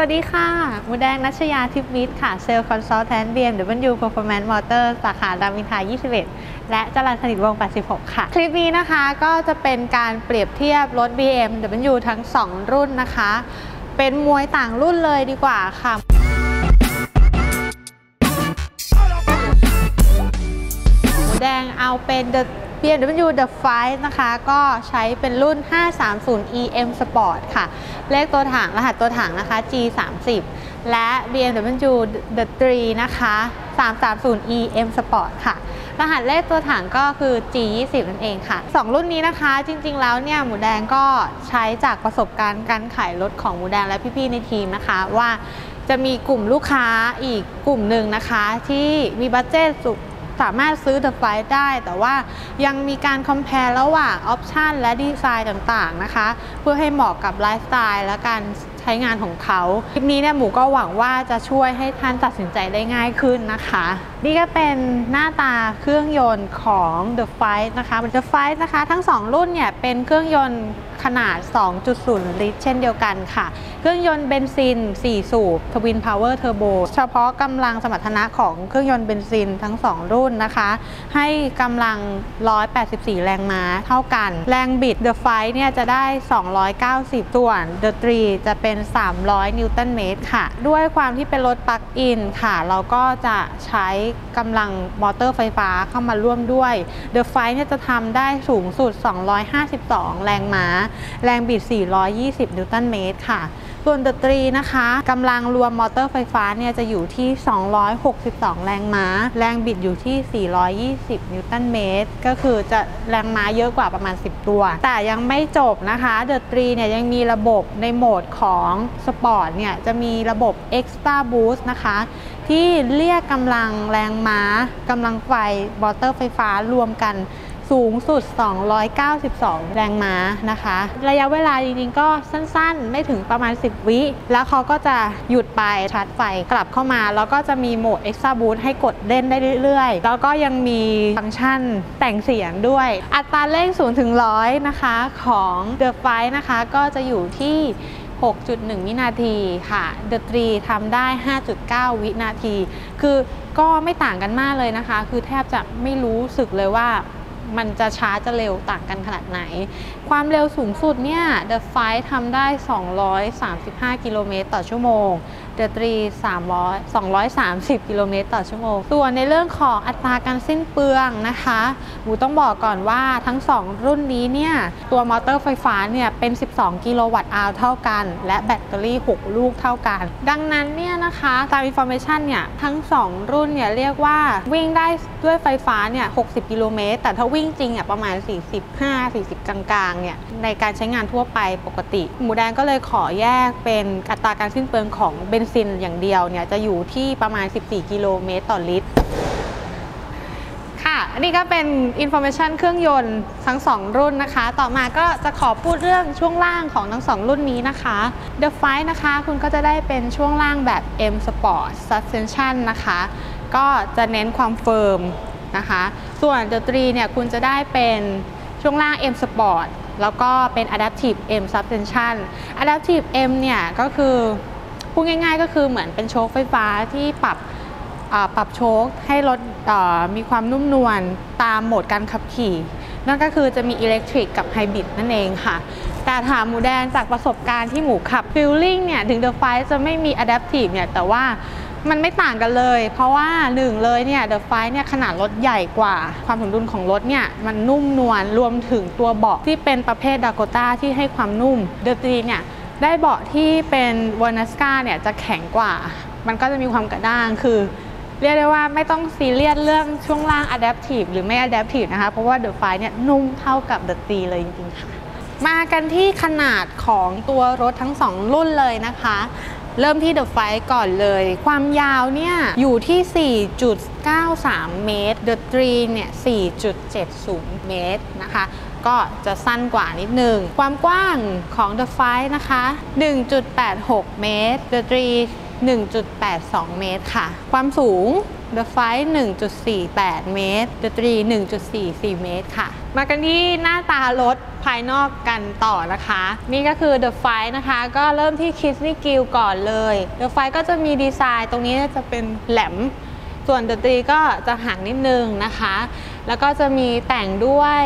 วัสดีค่ะ มูแดงนัชยาทิพย์วิทย์ค่ะ Sales Consultant BMW Performance Motor สาขารามอินทรา21 และจรัญสนิทวง 86 ค่ะ คลิปนี้นะคะก็จะเป็นการเปรียบเทียบรถ BMW ทั้ง 2 รุ่นนะคะ เป็นมวยต่างรุ่นเลยดีกว่าค่ะมูแดงเอาเป็น The BMW The Fight นะคะ ก็ใช้เป็นรุ่น 530 EM Sport ค่ะ เลขตัวถังรหัสตัวถังนะคะ G30 และ BMW The 3นะคะ 330 EM Sport ค่ะ รหัสเลขตัวถังก็คือ G20 นั่นเองค่ะ 2 รุ่นนี้นะคะ จริงๆแล้วเนี่ย หมูแดงก็ใช้จากประสบการณ์การขายรถของหมูแดงและพี่ๆในทีมนะคะว่าจะมีกลุ่มลูกค้าอีกกลุ่มหนึ่งนะคะ ที่มีบัตเจต สามารถซื้อ The Fight ได้ แต่ว่ายังมีการ compare ระหว่างออปชันและดีไซน์ต่างๆนะคะ เพื่อให้เหมาะกับไลฟ์สไตล์และการใช้งานของเขา คลิปนี้เนี่ยหมูก็หวังว่าจะช่วยให้ท่านตัดสินใจได้ง่ายขึ้นนะคะ นี่ก็เป็นหน้าตาเครื่องยนต์ของ The 5 นะคะ The 5 นะคะ ทั้ง 2 รุ่นเนี่ยเป็นเครื่องยนต์ ขนาด 2.0 ลิตร เช่นเดียวกันค่ะ เครื่องยนต์เบนซิน 4 สูบ Twin Power Turbo เฉพาะกำลังสมรรถนะของเครื่องยนต์เบนซินทั้ง 2 รุ่นนะคะ ให้กำลัง 184 แรงม้าเท่ากัน แรงบิด The 5 เนี่ยจะได้ 290 ส่วน The 3จะเป็น 300 นิวตันเมตรค่ะ ด้วยความที่เป็นรถ plug-in ค่ะ เราก็จะใช้กำลังมอเตอร์ไฟฟ้าเข้ามาร่วมด้วย The Fight เนี่ยจะทำได้สูงสุด 252 แรงม้าแรงบิด 420 นิวตันเมตรค่ะส่วน The 3 นะคะกำลังรวมมอเตอร์ไฟฟ้าเนี่ยจะอยู่ที่ 262 แรงม้า แรงบิดอยู่ที่ 420 นิวตันเมตร ก็คือจะแรงม้าเยอะกว่าประมาณ 10 ตัว แต่ยังไม่จบนะคะ The 3 เนี่ยยังมีระบบในโหมดของสปอร์ตเนี่ยจะมีระบบ Extra Boost นะคะที่เรียกกำลังแรงม้ากำลังไฟมอเตอร์ไฟฟ้ารวมกัน สูงสุด 292 แรงม้านะคะ ระยะเวลาจริงๆ ก็สั้นๆ ไม่ถึงประมาณ 10 วิ แล้วเขาก็จะหยุดไปชาร์จไฟกลับเข้ามา แล้วก็จะมีโหมด Extra Boost ให้กดเล่นได้เรื่อยๆ แล้วก็ยังมีฟังก์ชันแต่งเสียงด้วย อัตราเร่ง0ถึง100 นะคะของ The f i นะคะ ก็จะอยู่ที่ 6.1 วินาทีค่ะ The 3ทำได้ 5.9 วินาที คือก็ไม่ต่างกันมากเลยนะคะ คือแทบจะไม่รู้สึกเลยว่า มันจะช้าจะเร็วต่างกันขนาดไหน ความเร็วสูงสุดเนี่ย The Fight ทำได้ 235 กิโลเมตรต่อชั่วโมง The 3 300 230 กิโลเมตรต่อชั่วโมง ส่วนในเรื่องของอัตราการสิ้นเปลืองนะคะหมูต้องบอกก่อนว่าทั้ง 2 รุ่นนี้เนี่ย ตัวมอเตอร์ไฟฟ้าเนี่ย เป็น 12 กิโลวัตต์อาวเท่ากัน และแบตเตอรี่ 6 ลูกเท่ากัน ดังนั้นเนี่ยนะคะตาม information เนี่ย ทั้ง 2 รุ่นเนี่ย เรียกว่าวิ่งได้ด้วยไฟฟ้าเนี่ย 60 กิโลเมตร แต่ถ้าวิ่งจริงอะประมาณ 45 40 กลางๆ เนี่ย ในการใช้งานทั่วไปปกติ หมูแดงก็เลยขอแยกเป็นอัตราการสิ้นเปลืองของเบนซินอย่างเดียวเนี่ยจะอยู่ที่ประมาณ 14 กิโลเมตรต่อลิตร ค่ะ อันนี้ก็เป็น information เครื่องยนต์ทั้ง 2 รุ่นนะคะ ต่อมาก็จะขอพูดเรื่องช่วงล่างของทั้ง 2 รุ่นนี้นะคะ The f i นะคะ คุณก็จะได้เป็นช่วงล่างแบบ M Sport Suspension นะคะ ก็จะเน้นความ firm นะคะ ส่วน The 3เนี่ยคุณจะได้เป็นช่วงล่าง M Sport แล้วก็เป็น Adaptive M Suspension Adaptive M เนี่ยก็คือ พูดง่าย ๆ ก็คือเหมือนเป็นโช้คไฟฟ้าที่ปรับปรับโช้คให้รถมีความนุ่มนวลตามโหมดการขับขี่ นั่นก็คือจะมี electric กับไฮบริดนั่นเองค่ะ แต่ถามหมูแดงจากประสบการณ์ที่หมูขับ feeling เนี่ย ถึง The 5 จะไม่มี Adaptive เนี่ย แต่ว่ามันไม่ต่างกันเลย เพราะว่าหนึ่งเลยเนี่ย The Fight เนี่ยขนาดรถใหญ่กว่า ความสมดุลของรถเนี่ย มันนุ่มนวลรวมถึงตัวเบาะที่เป็นประเภทดาโกต้าที่ให้ความนุ่ม The 3เนี่ย ได้เบาะที่เป็นวอนัสกาเนี่ยจะแข็งกว่า มันก็จะมีความกระด้างคือ เรียกได้ว่าไม่ต้องซีเรียสเรื่องช่วงล่าง Adaptive หรือไม่ Adaptive นะคะ เพราะว่า The Fight เนี่ยนุ่มเท่ากับ The 3เลยจริงๆค่ะมากันที่ขนาดของตัวรถทั้ง 2 รุ่นเลยนะคะ เริ่มที่ The Fight ก่อนเลย ความยาวเนี่ยอยู่ที่ 4.93 เมตร The 3เนี่ย4.70 เมตรนะคะ ก็จะสั้นกว่านิดนึง ความกว้างของ The Fight นะคะ 1.86 เมตร The 3 1.82 เมตรค่ะ ความสูง The Fight 1.48 เมตร The 3 1.44 เมตรค่ะ มากันที่หน้าตารถภายนอกกันต่อนะคะ นี่ก็คือ The Fight นะคะ ก็เริ่มที่ Kissney Gill ก่อนเลย The Fight ก็จะมีดีไซน์ตรงนี้จะเป็นแหลม ส่วนดนตรีก็จะห่างนิดนึงนะคะ แล้วก็จะมีแต่งด้วย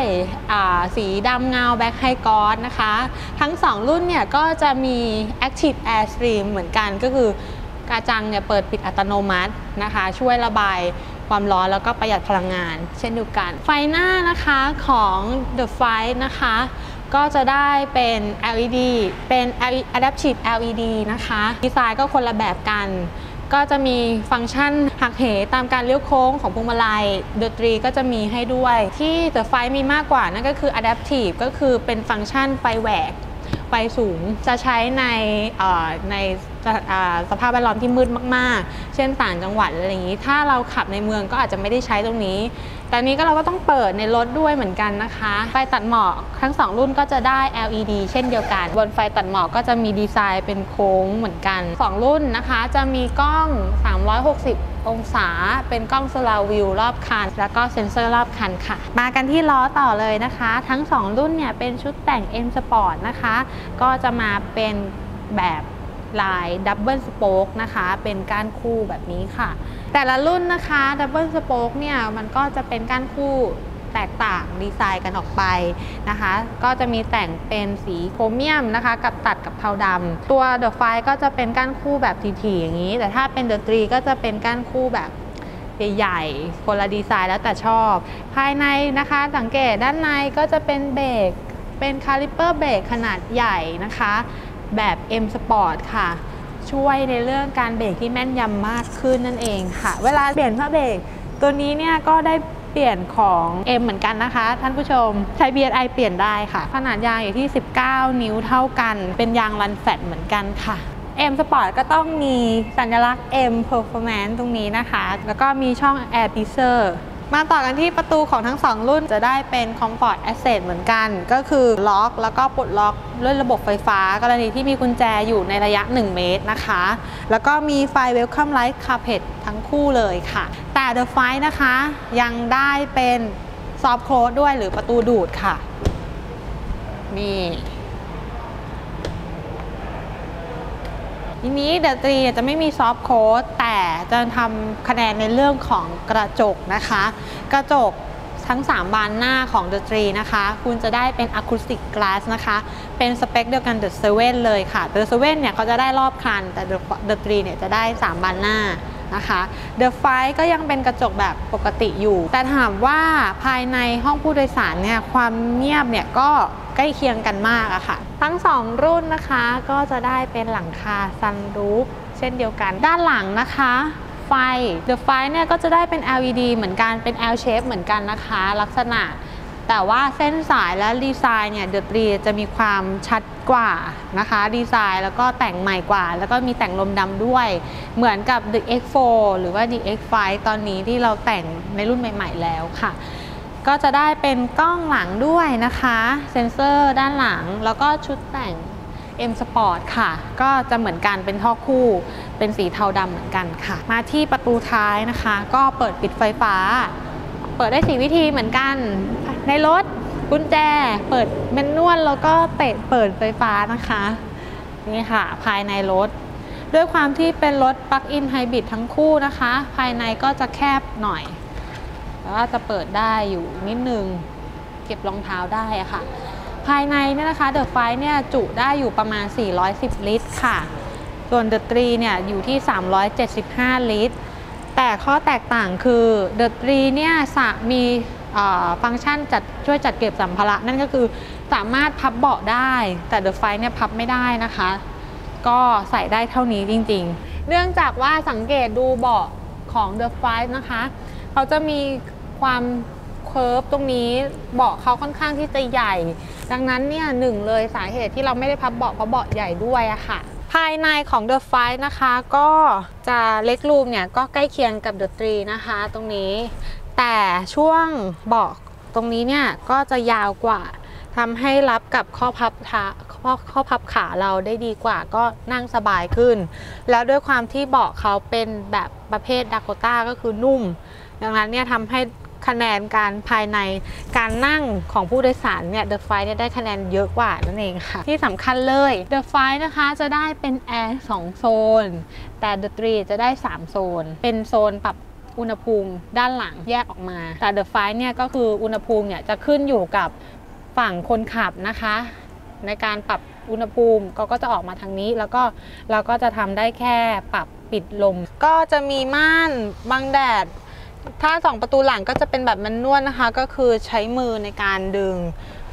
สีดำเงาแบ็คไฮกอสนะคะ ทั้ง 2 รุ่นเนี่ยก็จะมี Active Air Stream เหมือนกันก็คือกาจังเนี่ยเปิดปิดอัตโนมัตินะคะ ช่วยระบายความร้อนแล้วก็ประหยัดพลังงาน เช่นเดียวกัน ไฟหน้านะคะของ The Fight นะคะ ก็จะได้เป็น LED เป็น Adaptive LED นะคะ ดีไซน์ก็คนละแบบกัน ก็จะมีฟังก์ชันหักเหตามการเลี้ยวโค้งของพวงมาลัยดนตรีก็จะมีให้ด้วย ที่เดอะไฟมีมากกว่านั่นก็คือ Adaptive ก็คือเป็นฟังก์ชันไฟแหวกไฟสูงจะใช้ในใน สภาพแวดล้อมที่มืดมากๆ เช่นต่างจังหวัดอะไรอย่างนี้ ถ้าเราขับในเมืองก็อาจจะไม่ได้ใช้ตรงนี้ แต่นี้ก็เราก็ต้องเปิดในรถด้วยเหมือนกันนะคะไฟตัดหมอกทั้ง 2 รุ่นก็จะได้ LED เช่นเดียวกัน บนไฟตัดหมอกก็จะมีดีไซน์เป็นโค้งเหมือนกัน 2 รุ่นนะคะ จะมีกล้อง 360องศาเป็นกล้อง surround view รอบคัน แล้วก็เซ็นเซอร์รอบคันค่ะ มากันที่ล้อต่อเลยนะคะ ทั้ง 2 รุ่นเนี่ยเป็นชุดแต่ง M Sport นะคะ ก็จะมาเป็นแบบ ลาย double spoke นะคะ เป็นก้านคู่แบบนี้ค่ะ แต่ละรุ่นนะคะ double spoke เนี่ยมันก็จะเป็นก้านคู่แตกต่างดีไซน์กันออกไปนะคะ ก็จะมีแต่งเป็นสีโครเมียมนะคะ กับตัดกับเทาดำตัว The 5ก็จะเป็นก้านคู่แบบถี่ๆอย่างนี้ แต่ถ้าเป็น The 3ก็จะเป็นก้านคู่แบบใหญ่ๆคนละดีไซน์แล้วแต่ชอบ ภายในนะคะสังเกตด้านในก็จะเป็นเบรกเป็นคาลิเปอร์เบรกขนาดใหญ่นะคะ แบบ M Sport ค่ะ ช่วยในเรื่องการเบรกที่แม่นยำมากขึ้นนั่นเองค่ะ เวลาเปลี่ยนผ้าเบรกตัวนี้เนี่ยก็ได้เปลี่ยนของ M เหมือนกันนะคะ ท่านผู้ชมใช้ BSI เปลี่ยนได้ค่ะ ขนาดยางอยู่ที่ 19 นิ้วเท่ากัน เป็นยางรันแฟตเหมือนกันค่ะ M Sport ก็ต้องมีสัญลักษณ์ M Performance ตรงนี้นะคะ แล้วก็มีช่อง Air p i s e r มาต่อกันที่ประตูของทั้ง 2 รุ่นจะได้เป็น Comfort Access เหมือนกัน ก็คือล็อกแล้วก็ปลดล็อกด้วยระบบไฟฟ้า กรณีที่มีกุญแจอยู่ในระยะ 1 เมตรนะคะ แล้วก็มีไฟ Welcome Light Carpet ทั้งคู่เลยค่ะ แต่ The f i นะคะยังได้เป็น Soft Close ด้วยหรือประตูดูดค่ะ นี่ ทีนี้เดอะตรีจะไม่มีซอฟต์โค้ดแต่จะทำคะแนนในเรื่องของกระจกนะคะ กระจกทั้ง 3 บานหน้าของด e ตรีนะคะ คุณจะได้เป็น acoustic glass นะคะ เป็นสเปคเดียวกันเดอะเซเว่นเลยค่ะเดอะเซเว่นเนี่ยเขาจะได้รอบคัน แต่ The 3 เนี่ยจะได้ 3 บานหน้านะคะ The 5ก็ยังเป็นกระจกแบบปกติอยู่ แต่ถามว่าภายในห้องผู้โดยสารเนี่ยความเงียบเนี่ยก็ใกล้เคียงกันมากอะค่ะ ทั้ง 2 รุ่นนะคะ ก็จะได้เป็นหลังคาซันรูฟเช่นเดียวกัน ด้านหลังนะคะไฟ The ไฟเนี่ยก็จะได้เป็น LED เหมือนกัน เป็น L shape เหมือนกันนะคะ ลักษณะ แต่ว่าเส้นสายและดีไซน์เนี่ยเดอะตรีจะมีความชัดกว่านะคะ ดีไซน์แล้วก็แต่งใหม่กว่า แล้วก็มีแต่งลมดำด้วย เหมือนกับ The X4 หรือว่า The X5 ตอนนี้ที่เราแต่งในรุ่นใหม่ ๆ แล้วค่ะ ก็จะได้เป็นกล้องหลังด้วยนะคะ เซ็นเซอร์ด้านหลังแล้วก็ชุดแต่ง M Sport ค่ะ ก็จะเหมือนกันเป็นท่อคู่ เป็นสีเทาดำเหมือนกันค่ะ มาที่ประตูท้ายนะคะ ก็เปิดปิดไฟฟ้า เปิดได้สีวิธีเหมือนกัน ในรถกุญแจ เปิดเมนนวลแล้วก็เตะเปิดไฟฟ้านะคะ นี่ค่ะ ภายในรถ ด้วยความที่เป็นรถปลั๊กอินไฮบริดทั้งคู่นะคะ ภายในก็จะแคบหน่อย แล้วก็จะเปิดได้อยู่นิดนึง เก็บรองเท้าได้อะค่ะ ภายในเนี่ยนะคะเดอะไฟเนี่ยจุได้อยู่ประมาณ 410 ลิตรค่ะ ส่วนเดอะตรีเนี่ยอยู่ที่ 375 ลิตร แต่ข้อแตกต่างคือเดอะตรีเนี่ยมีฟังก์ชันจัดช่วยจัดเก็บสัมภาระนั่นก็คือสามารถพับเบาะได้ แต่เดอะไฟเนี่ยพับไม่ได้นะคะ ก็ใส่ได้เท่านี้จริงๆ เนื่องจากว่าสังเกตดูเบาะของ The f i นะคะ เขาจะมี ความเคิร์ฟตรงนี้เบาะเขาค่อนข้างที่จะใหญ่ ดังนั้นเนี่ยหนึ่งเลยสาเหตุที่เราไม่ได้พับเบาะเพราะเบาะใหญ่ด้วยอะค่ะ ภายในของ The f i นะคะ ก็จะเล็กรูมเนี่ยก็ใกล้เคียงกับ The 3นะคะ ตรงนี้ แต่ช่วงเบาะตรงนี้เนี่ยก็จะยาวกว่าทำให้รับกับข้อพับเท้าข้อข้อพับขาเราได้ดีกว่าก็นั่งสบายขึ้น แล้วด้วยความที่เบาะเขาเป็นแบบประเภทดาโกต้าก็คือนุ่ม ดังนั้นเนี่ยทำให้ คะแนนการภายในการนั่งของผู้โดยสารเนี่ย The f i เนี่ยได้คะแนนเยอะกว่านั่นเองค่ะ ที่สำคัญเลย The f i นะคะจะได้เป็นแอร์2โซน แต่ The 3จะได้ 3 โซน เป็นโซนปรับอุณหภูมิด้านหลังแยกออกมา แต่ The f i เนี่ยก็คืออุณหภูมิเนี่ยจะขึ้นอยู่กับฝั่งคนขับนะคะ ในการปรับอุณหภูมิก็ก็จะออกมาทางนี้แล้วก็เราก็จะทำได้แค่ปรับปิดลม ก็จะมีม่านบังแดด ถ้าสองประตูหลังก็จะเป็นแบบแมันนวลนะคะ ก็คือใช้มือในการดึง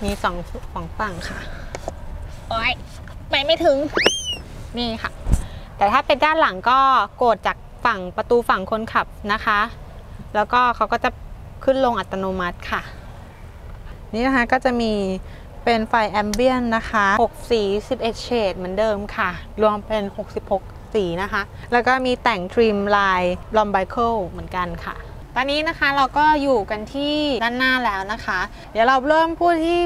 มีสองสองฝั่งค่ะโอ้ยไปไม่ถึงนี่ค่ะ แต่ถ้าเป็นด้านหลังก็กดจากฝั่งประตูฝั่งคนขับนะคะ แล้วก็เขาก็จะขึ้นลงอัตโนมัติค่ะ นี่นะคะก็จะมีเป็นไฟ ambient นะคะ 6 สี 11 เฉดเหมือนเดิมค่ะ รวมเป็น 66 สีนะคะ แล้วก็มีแต่ง trim ลาย Rhombicle เหมือนกันค่ะ ตอนนี้นะคะเราก็อยู่กันที่ด้านหน้าแล้วนะคะ เดี๋ยวเราเริ่มพูดที่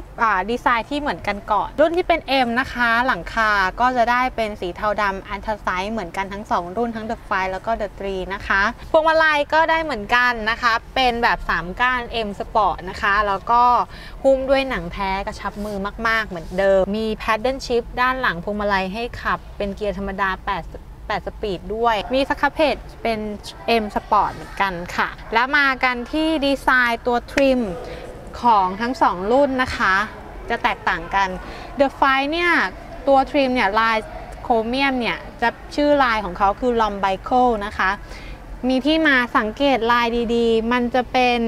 ดีไซน์ที่เหมือนกันก่อนรุ่นที่เป็น M นะคะ หลังคาก็จะได้เป็นสีเทาดำ anthracite เหมือนกันทั้ง 2 รุ่นทั้ง The 5 แล้วก็ The 3นะคะพวงมาลัยก็ได้เหมือนกันนะคะ เป็นแบบ 3 ก้าน M Sport นะคะ แล้วก็หุ้มด้วยหนังแท้กระชับมือมาก ๆ เหมือนเดิม มี Paddle Shift ด้านหลังพวงมาลัยให้ขับเป็นเกียร์ธรรมดา8 8 สปีดด้วย มีสครับเพจเป็น M Sport เหมือนกันค่ะ แล้วมากันที่ดีไซน์ตัวทริมของทั้ง 2 รุ่นนะคะ จะแตกต่างกัน The f i เนี่ย ตัวทริมเนี่ยลายโครเมียมเนี่ยจะชื่อลายของเขาคือ l o m b i c o นะคะ มีที่มาสังเกตลายดีๆ มันจะเป็น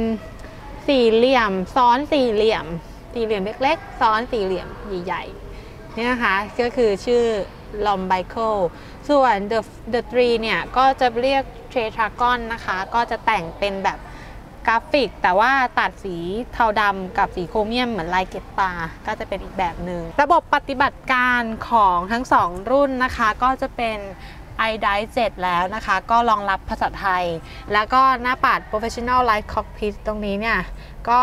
สี่เหลี่ยม ซ้อนสี่เหลี่ยม สี่เหลี่ยมเล็กๆ ซ้อนสี่เหลี่ยมใหญ่ๆนี่นะคะก็คือชื่อ l o m b i c o ส่วน The The Tree เนี่ยก็จะเรียก t r a t r a g o n นะคะ ก็จะแต่งเป็นแบบกราฟิก แต่ว่าตัดสีเทาดำกับสีโครเมียมเหมือนลายเก็ตา ก็จะเป็นอีกแบบหนึ่งระบบปฏิบัติการของทั้ง2รุ่นนะคะ ก็จะเป็น i d i 7แล้วนะคะ ก็รองรับภาษาไทย แล้วก็หน้าปัด Professional Light Cockpit ตรงนี้เนี่ย ก็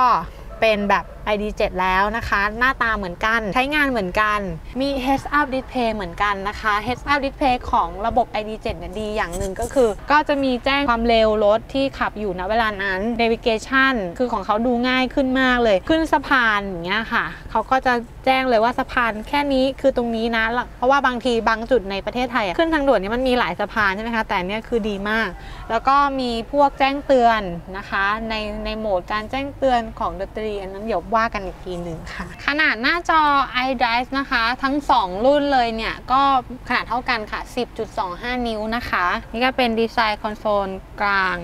เป็นแบบ ID7 แล้วนะคะ หน้าตาเหมือนกัน ใช้งานเหมือนกัน มี Heads Up Display เหมือนกันนะคะ Heads Up Display ของระบบ ID7 เนี่ยดีอย่างหนึ่งก็คือ ก็จะมีแจ้งความเร็วรถที่ขับอยู่ณเวลานั้น Navigation คือของเขาดูง่ายขึ้นมากเลย ขึ้นสะพานอย่างเงี้ยค่ะ เขาก็จะแจ้งเลยว่าสะพานแค่นี้คือตรงนี้นะ เพราะว่าบางทีบางจุดในประเทศไทย ขึ้นทางด่วนนี่มันมีหลายสะพานใช่ไหมคะ แต่เนี่ยคือดีมาก แล้วก็มีพวกแจ้งเตือนนะคะ ในในโหมดการแจ้งเตือนของดนตรีอันนั้นเดี๋ยวว่ากันอีกทีหนึ่งค่ะ ขนาดหน้าจอ iDrive นะคะ ทั้ง 2 รุ่นเลยเนี่ย ก็ขนาดเท่ากันค่ะ 10.25 นิ้วนะคะ นี่ก็เป็นดีไซน์คอนโซลกลาง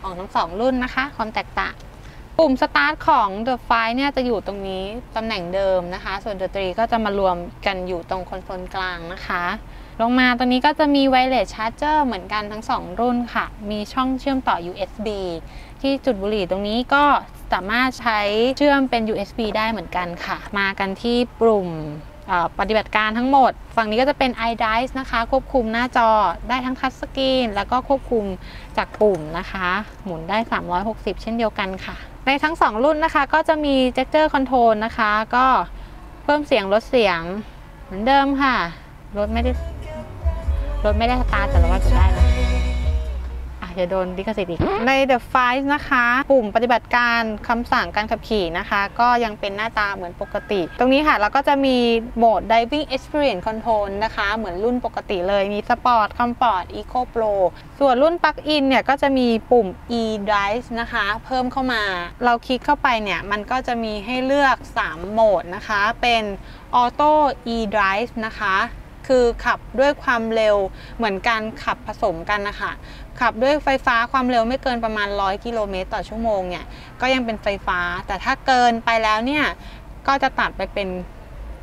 ของทั้ง 2 รุ่นนะคะ ความแตกต่างปุ่มสตาร์ทของ The 5 เนี่ยจะอยู่ตรงนี้ตำแหน่งเดิมนะคะ ส่วน The 3ก็จะมารวมกันอยู่ตรงคอนโซลกลางนะคะ ลงมาตรงนี้ก็จะมีไวเลสชาร์จเจอร์เหมือนกันทั้ง 2 รุ่นค่ะ มีช่องเชื่อมต่อ USB ที่จุดบุหรี่ตรงนี้ก็ สามารถใช้เชื่อมเป็น USB ได้เหมือนกันค่ะ มากันที่ปุ่มปฏิบัติการทั้งหมด ฝั่งนี้ก็จะเป็น iDrive นะคะ ควบคุมหน้าจอได้ทั้งทัชสกรีน แล้วก็ควบคุมจากปุ่มนะคะ หมุนได้ 360 เช่นเดียวกันค่ะ ในทั้ง 2 รุ่นนะคะ ก็จะมี gesture control นะคะ ก็เพิ่มเสียงลดเสียงเหมือนเดิมค่ะ รถไม่ได้ รถไม่ได้สตาร์ทแต่เราว่าจะได้นะ จะโดนลิขสิทธิ์อีก ใน The Five นะคะ ปุ่มปฏิบัติการคำสั่งการขับขี่นะคะ ก็ยังเป็นหน้าตาเหมือนปกติ ตรงนี้ค่ะเราก็จะมีโหมด Driving Experience Control นะคะ เหมือนรุ่นปกติเลยมี Sport Comfort Eco Pro ส่วนรุ่น Plug-in เนี่ยก็จะมีปุ่ม e-drive นะคะ เพิ่มเข้ามา เราคลิกเข้าไปเนี่ย มันก็จะมีให้เลือก 3 โหมดนะคะ เป็น Auto e-drive นะคะ คือขับด้วยความเร็วเหมือนการขับผสมกันนะคะ ขับด้วยไฟฟ้าความเร็วไม่เกินประมาณ 100 กิโลเมตรต่อชั่วโมงเนี่ยก็ยังเป็นไฟฟ้า แต่ถ้าเกินไปแล้วเนี่ยก็จะตัดไปเป็น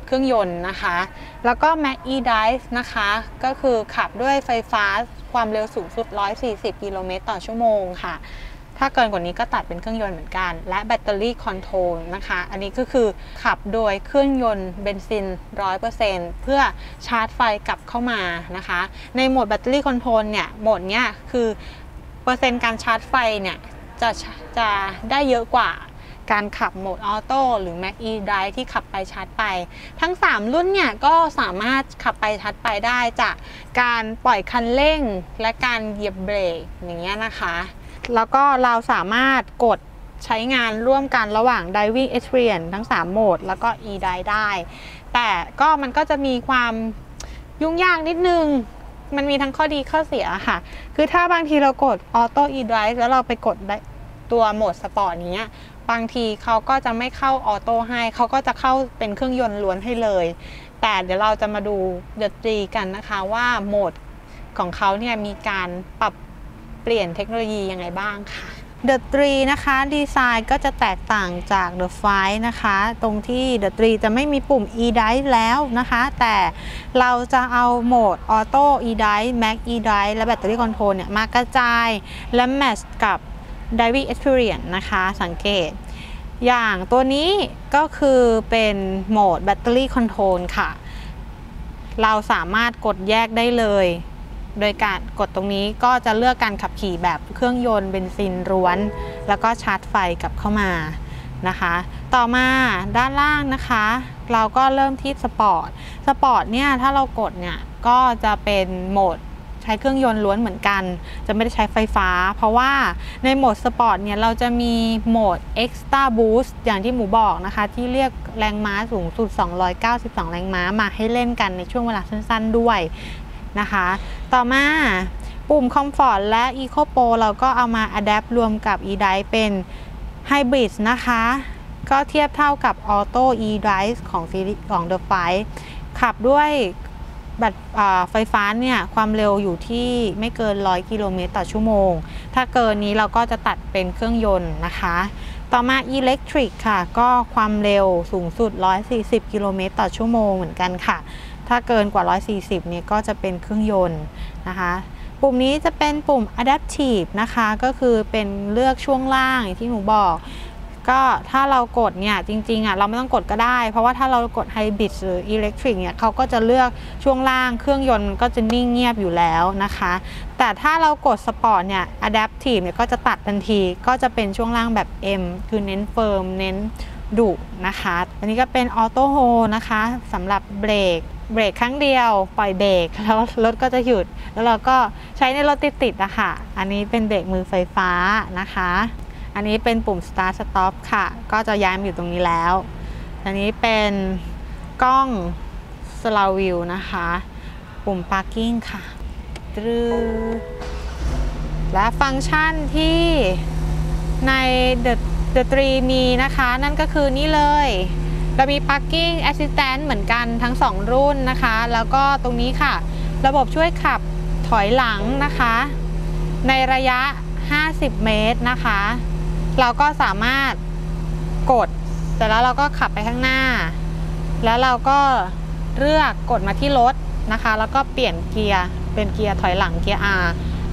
เครื่องยนต์นะคะ แล้วก็ Max eDrive นะคะ ก็คือขับด้วยไฟฟ้าความเร็วสูงสุด 140 กิโลเมตรต่อชั่วโมงค่ะ ถ้าเกินกว่านี้ก็ตัดเป็นเครื่องยนต์เหมือนกัน และแบตเตอรี่ control นะคะ อันนี้ก็คือขับโดยเครื่องยนต์เบนซิน 100%เพื่อชาร์จไฟกลับเข้ามานะคะ ในโหมดแบตเตอรี่ control เนี่ย โหมดเนี้ยคือเปอร์เซ็นต์การชาร์จไฟเนี่ยจะจะได้เยอะกว่า การขับโหมดออโต้หรือ Mac e Drive ที่ขับไปชาร์จไป ทั้ง 3 รุ่นเนี่ยก็สามารถขับไปชาร์จไปได้จากการปล่อยคันเร่งและการเหยียบเบรกอย่างเงี้ยนะคะ แล้วก็เราสามารถกดใช้งานร่วมกันระหว่าง Driving Experience ทั้ง 3 โหมด แล้วก็ e-drive ได้ แต่ก็มันก็จะมีความยุ่งยากนิดนึงมันมีทั้งข้อดีข้อเสียค่ะ คือถ้าบางทีเรากด Auto e-drive แล้วเราไปกดตัวโหมดสปอร์ตนี้ย บางทีเขาก็จะไม่เข้าออโต้ให้เขาก็จะเข้าเป็นเครื่องยนต์ล้วนให้เลย แต่เดี๋ยวเราจะมาดูเดตรีกันนะคะว่าโหมดของเขาเนี่ยมีการปรับเปลี่ยนเทคโนโลยียังไงบ้างค่ะ The 3นะคะ ดีไซน์ก็จะแตกต่างจาก The 5นะคะ ตรงที่ The 3จะไม่มีปุ่ม e-drive แล้วนะคะ แต่เราจะเอาโหมด Auto e-drive Mac e-drive และ Battery Control เนี่ยมากระจายและแมชกับ Diving Experience นะคะสังเกต อย่างตัวนี้ก็คือเป็นโหมด Battery Control ค่ะ เราสามารถกดแยกได้เลย โดยการกดตรงนี้ก็จะเลือกการขับขี่แบบเครื่องยนต์เบนซินล้วน แล้วก็ชาร์จไฟกลับเข้ามานะคะ ต่อมาด้านล่างนะคะ เราก็เริ่มที่สปอร์ต สปอร์ตเนี่ยถ้าเรากดเนี่ยก็จะเป็นโหมด ใช้เครื่องยนต์ล้วนเหมือนกัน จะไม่ได้ใช้ไฟฟ้า เพราะว่าในโหมดสปอร์ตเนี่ยเราจะมีโหมด Extra Boost อย่างที่หมูบอกนะคะ ที่เรียกแรงม้าสูงสุด 292 แรงม้ามาให้เล่นกันในช่วงเวลาสั้นๆด้วยนะคะ ต่อมาปุ่ม Comfort และ Eco Pro เราก็เอามา Adapt รวมกับ eDrive เป็น Hybrid นะคะ ก็เทียบเท่ากับ Auto eDrive ของซีรีส์ของ The 5ขับด้วย แบตไฟฟ้าเนี่ยความเร็วอยู่ที่ไม่เกิน 100 กิโลเมตรต่อชั่วโมง ถ้าเกินนี้เราก็จะตัดเป็นเครื่องยนต์นะคะ ต่อมา Electric ค่ะ ก็ความเร็วสูงสุด 140 กิโลเมตรต่อชั่วโมงเหมือนกันค่ะ ถ้าเกินกว่า 140 เนี่ยก็จะเป็นเครื่องยนต์นะคะปุ่มนี้จะเป็นปุ่ม adaptive นะคะ ก็คือเป็นเลือกช่วงล่างอย่างที่หนูบอก ก็ถ้าเรากดเนี่ยจริงๆอะเราไม่ต้องกดก็ได้ เพราะว่าถ้าเรากด hybrid หรือ electric เนี่ยเขาก็จะเลือกช่วงล่างเครื่องยนต์ก็จะนิ่งเงียบอยู่แล้วนะคะ แต่ถ้าเรากด sport เนี่ย adaptive เนี่ยก็จะตัดทันทีก็จะเป็นช่วงล่างแบบ M คือเน้นเฟิร์มเน้นดุนะคะ อันนี้ก็เป็น auto hold นะคะสำหรับเบรกเบรกครั้งเดียวปล่อยเบรกแล้วรถก็จะหยุด แล้วเราก็ใช้ในรถติดๆนะคะอันนี้เป็นเบรกมือไฟฟ้านะคะ อันนี้เป็นปุ่ม start stop ค่ะ ก็จะย้ายมาอยู่ตรงนี้แล้ว อันนี้เป็นกล้อง slow view นะคะ ปุ่ม parking ค่ะตรึและฟังก์ชันที่ใน The The 3มีนะคะ นั่นก็คือนี่เลย เรามี parking assistant เหมือนกันทั้ง 2 รุ่นนะคะ แล้วก็ตรงนี้ค่ะ ระบบช่วยขับถอยหลังนะคะ ในระยะ 50 เมตรนะคะ เราก็สามารถกดเสร็จแล้วเราก็ขับไปข้างหน้า แล้วเราก็เลือกกดมาที่รถนะคะ แล้วก็เปลี่ยนเกียร์เป็นเกียร์ถอยหลังเกียร์ R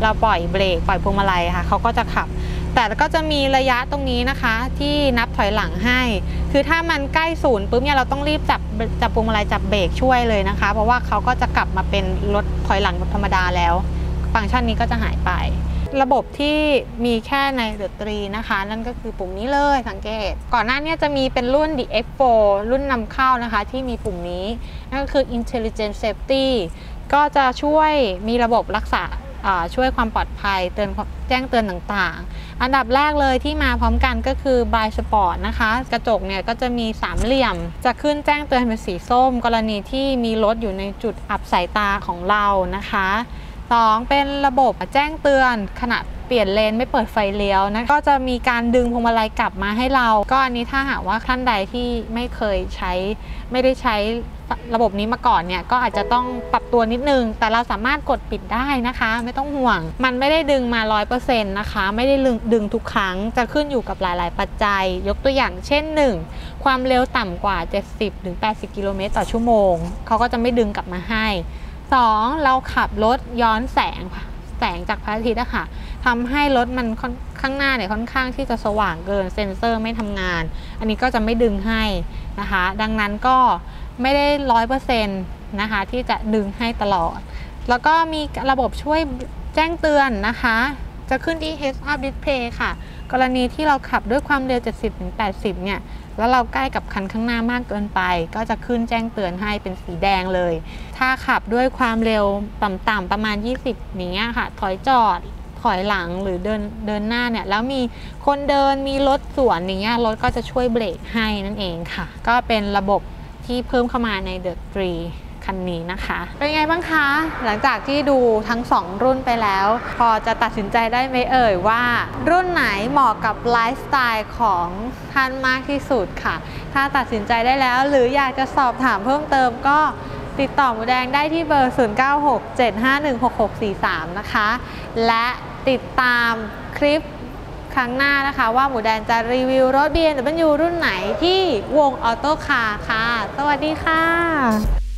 เราปล่อยเบรกปล่อยพวงมาลัยค่ะเขาก็จะขับ แต่ก็จะมีระยะตรงนี้นะคะ ที่นับถอยหลังให้ คือถ้ามันใกล้ศูนย์ปุ๊บเนี่ยเราต้องรีบจับจับพวงมาลัยจับเบรกช่วยเลยนะคะ เพราะว่าเขาก็จะกลับมาเป็นรถถอยหลังธรรมดาแล้ว ฟังก์ชันนี้ก็จะหายไป ระบบที่มีแค่ในเดอะตรีนะคะ นั่นก็คือปุ่มนี้เลยสังเกต ก่อนหน้านี้จะมีเป็นรุ่น DX4 รุ่นนำเข้านะคะ ที่มีปุ่มนี้ นั่นก็คือ Intelligent Safety ก็จะช่วยมีระบบรักษาช่วยความปลอดภัยเตือนแจ้งเตือนต่างๆ อันดับแรกเลยที่มาพร้อมกันก็คือ b ายสปอร์ตนะคะ กระจกเนี่ยก็จะมีสามเหลี่ยม จะขึ้นแจ้งเตือนเป็นสีส้ม กรณีที่มีรถอยู่ในจุดอับสายตาของเรานะคะ 2. เป็นระบบแจ้งเตือนขณะเปลี่ยนเลนไม่เปิดไฟเลี้ยวนะก็จะมีการดึงพวงมาลัยกลับมาให้เรา ก็อันนี้ถ้าหากว่าท่านใดที่ไม่เคยใช้ ไม่ได้ใช้ระบบนี้มาก่อนเนี่ยก็อาจจะต้องปรับตัวนิดนึง แต่เราสามารถกดปิดได้นะคะ ไม่ต้องห่วง มันไม่ได้ดึงมา 100%นะคะ ไม่ได้ดึงทุกครั้งจะขึ้นอยู่กับหลาย ๆ ปัจจัย ยกตัวอย่างเช่น 1 ความเร็วต่ำกว่า 70-80 กิโลเมตรต่อชั่วโมงเขาก็จะไม่ดึงกลับมาให้ 2. เราขับรถย้อนแสงแสงจากพระอาทิตย์อะค่ะทำให้รถมันข้างหน้าเนี่ยค่อนข้างที่จะสว่างเกินเซ็นเซอร์ไม่ทำงาน อันนี้ก็จะไม่ดึงให้นะคะ ดังนั้นก็ไม่ได้ร้อยเปอร์เซ็นต์นะคะที่จะดึงให้ตลอด แล้วก็มีระบบช่วยแจ้งเตือนนะคะ จะขึ้นที่ Heads Up Display ค่ะ กรณีที่เราขับด้วยความเร็ว 70-80 เนี่ย แล้วเราใกล้กับคันข้างหน้ามากเกินไป ก็จะขึ้นแจ้งเตือนให้เป็นสีแดงเลย ถ้าขับด้วยความเร็วต่ำๆประมาณ 20นี่เงี้ยค่ะ ถอยจอดถอยหลังหรือเดินเดินหน้าเนี่ยแล้วมีคนเดินมีรถสวนอย่างเงี้ยรถก็จะช่วยเบรกให้นั่นเองค่ะ ก็เป็นระบบ ที่เพิ่มเข้ามาใน The 3คันนี้นะคะ เป็นไงบ้างคะ หลังจากที่ดูทั้ง 2 รุ่นไปแล้ว พอจะตัดสินใจได้ไหมเอ่ยว่า รุ่นไหนเหมาะกับไลฟ์สไตล์ของท่านมากที่สุดค่ะ ถ้าตัดสินใจได้แล้ว หรืออยากจะสอบถามเพิ่มเติมก็ติดต่อหมูแดงได้ที่เบอร์ 0967516643 นะคะ และติดตามคลิป ครั้งหน้านะคะ ว่าหมูแดงจะรีวิวรถ BMW รุ่นไหนที่วงออโต้คาร์ค่ะ สวัสดีค่ะ